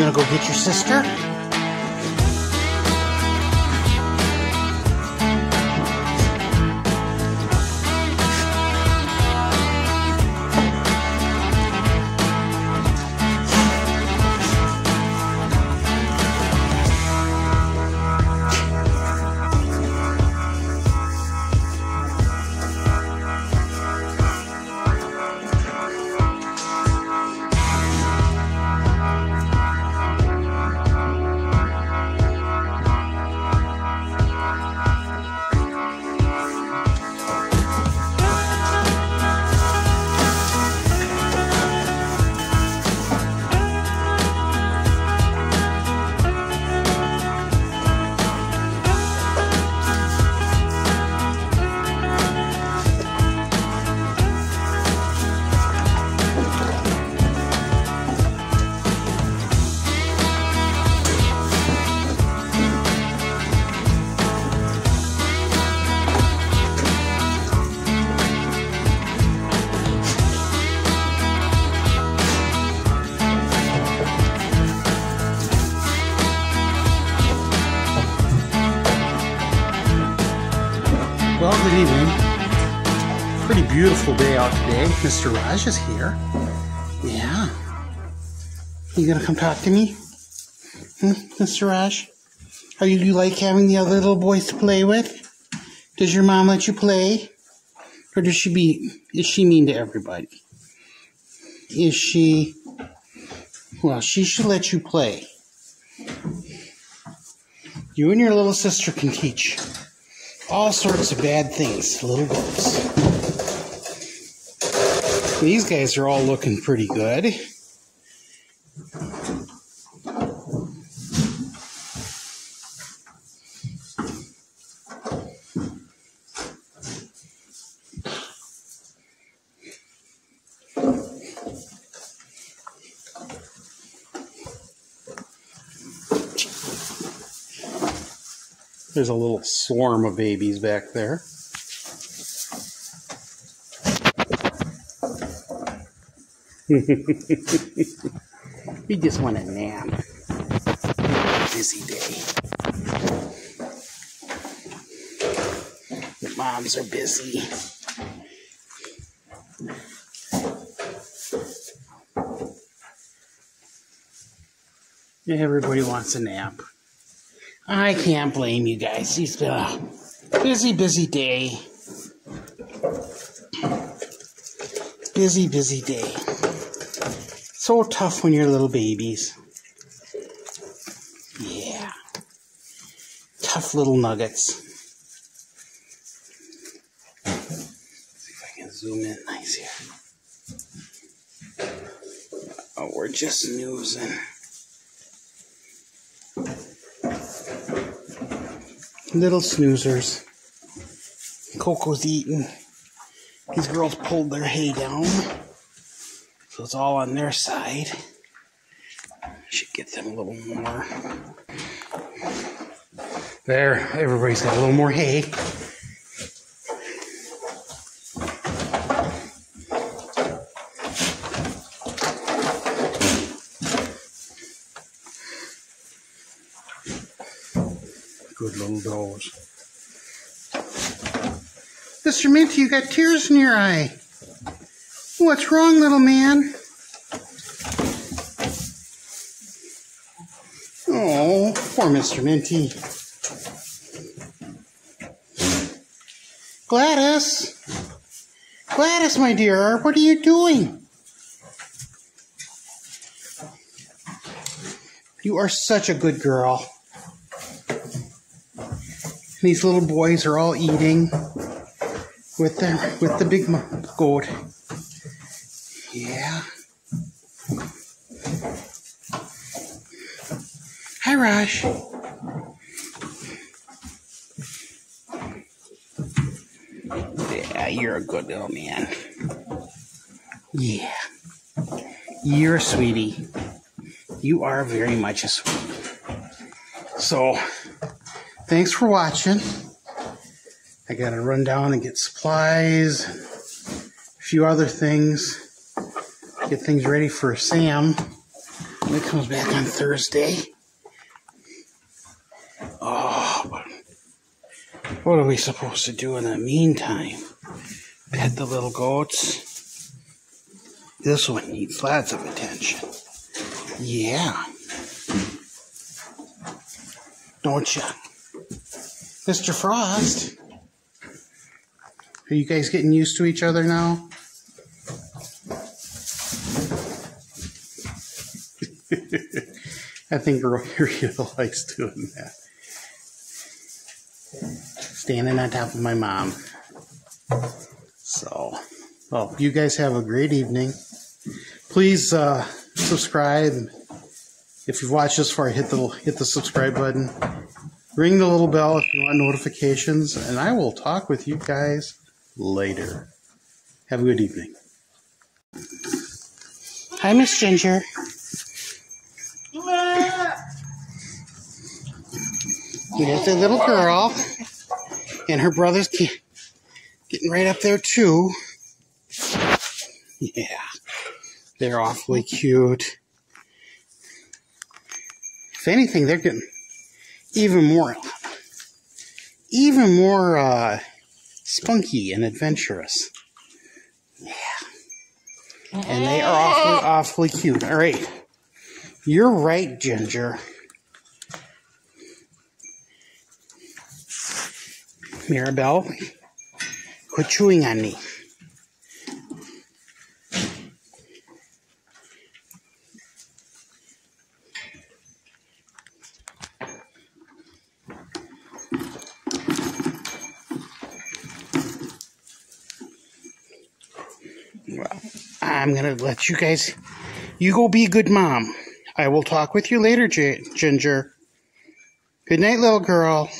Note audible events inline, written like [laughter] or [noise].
gonna go get your sister? Good evening. Pretty beautiful day out today. Mr. Raj is here. Yeah. You gonna come talk to me? Hmm, Mr. Raj? Are you, you like having the other little boys to play with? Does your mom let you play? Or does she be is she mean to everybody? Is she well, she should let you play. You and your little sister can teach all sorts of bad things little girls. These guys are all looking pretty good. There's a little swarm of babies back there. [laughs] we just want a nap. Busy day. The moms are busy. Everybody wants a nap. I can't blame you guys. It's been a busy, busy day. Busy, busy day. So tough when you're little babies. Yeah. Tough little nuggets. see if I can zoom in nice here. Oh, we're just snoozing. Little snoozers. Coco's eating. These girls pulled their hay down. So it's all on their side. Should get them a little more. There, everybody's got a little more hay. Good little dogs. Mr. Minty, you got tears in your eye. What's wrong, little man? Oh, poor Mr. Minty. Gladys! Gladys, my dear, what are you doing? You are such a good girl. These little boys are all eating with their with the big goat. Yeah. Hi, Raj. Yeah, you're a good little man. Yeah. You're a sweetie. You are very much a sweetie. So, thanks for watching. I gotta run down and get supplies, a few other things, get things ready for Sam. when he comes back on Thursday. Oh, what are we supposed to do in the meantime? Pet the little goats. This one needs lots of attention. Yeah. Don't you? Mr. Frost. Are you guys getting used to each other now? [laughs] I think Rita likes [laughs] doing that. Standing on top of my mom. So, well, you guys have a great evening. Please uh, subscribe. If you've watched this far, hit the hit the subscribe button. Ring the little bell if you want notifications, and I will talk with you guys later. Have a good evening. Hi, Miss Ginger. There's a little girl, and her brother's getting right up there too. Yeah, they're awfully cute. If anything, they're getting even more, even more uh, spunky and adventurous. Yeah, and they are awfully, [laughs] awfully cute. All right, you're right, Ginger. Mirabelle, quit chewing on me. I'm going to let you guys, you go be a good mom. I will talk with you later, Ginger. Good night, little girl.